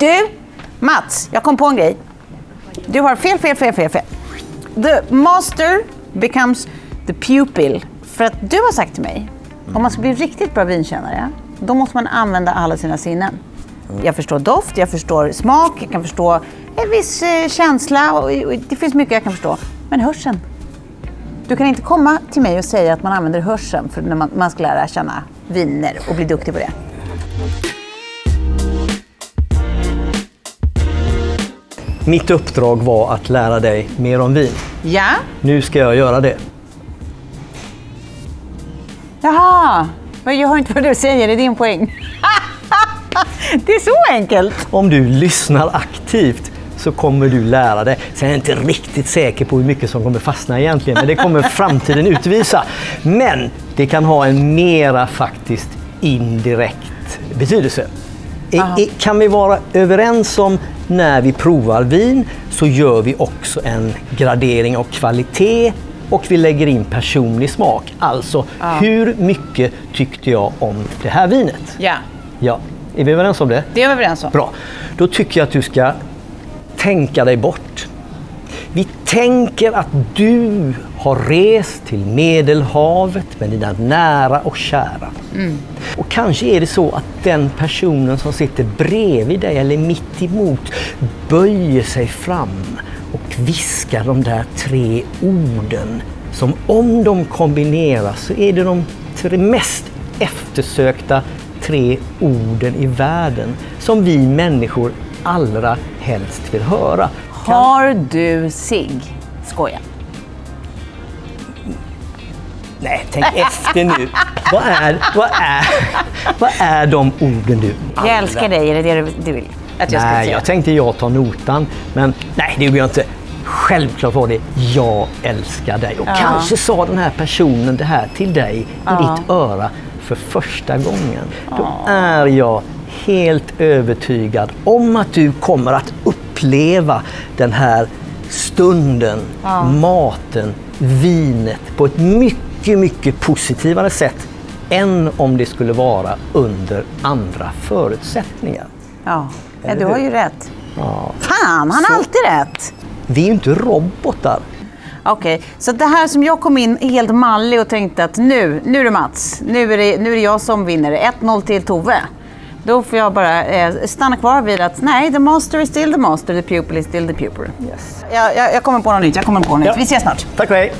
Du, Mats, jag kom på en grej. Du har fel, fel, fel, fel, fel. The master becomes the pupil. För att du har sagt till mig, om man ska bli riktigt bra vinkännare, då måste man använda alla sina sinnen. Jag förstår doft, jag förstår smak, jag kan förstå en viss eh, känsla och det finns mycket jag kan förstå. Men hörseln. Du kan inte komma till mig och säga att man använder hörseln för när man, man ska lära känna viner och bli duktig på det. Mitt uppdrag var att lära dig mer om vin. Ja? Nu ska jag göra det. Jaha, men jag hör inte vad du säger, det är din poäng. det är så enkelt. Om du lyssnar aktivt så kommer du lära dig. Sen är jag inte riktigt säker på hur mycket som kommer fastna egentligen, men det kommer framtiden utvisa. Men det kan ha en mera faktiskt indirekt betydelse. I, kan vi vara överens om när vi provar vin så gör vi också en gradering av kvalitet och vi lägger in personlig smak. Alltså, hur mycket tyckte jag om det här vinet? Ja, Ja, är vi överens om det? det är vi överens om. Bra. Då tycker jag att du ska tänka dig bort. Vi tänker att du har rest till Medelhavet med dina nära och kära. Och kanske är det så att den personen som sitter bredvid dig eller mitt emot böjer sig fram och viskar de där tre orden som om de kombineras så är det de tre mest eftersökta tre orden i världen som vi människor allra helst vill höra. Har du sig? Skoja. Nej, tänk efter nu. Vad är, vad är, vad är de orden du Jag älskar dig, är det det du, vill att jag ska Nej, säga? jag tänkte jag tar notan. Men nej, det gjorde jag inte. Självklart var det jag älskar dig. Och kanske sa den här personen det här till dig i ditt öra för första gången. Då är jag helt övertygad om att du kommer att uppleva den här stunden, maten, vinet på ett mycket, mycket positivare sätt än om det skulle vara under andra förutsättningar. Ja, ja du har ju rätt. Ja. Fan, han har alltid rätt. Vi är ju inte robotar. Okej, så det här som jag kom in helt mallig och tänkte att nu, nu är det Mats. Nu är det, nu är det jag som vinner. 1-0 till Tove. Då får jag bara eh, stanna kvar vid att nej, the master is still the master, the pupil is still the pupil. Yes. Jag, jag, jag kommer på något nytt. Jag kommer på något nytt. Ja. Vi ses snart. Tack och hej!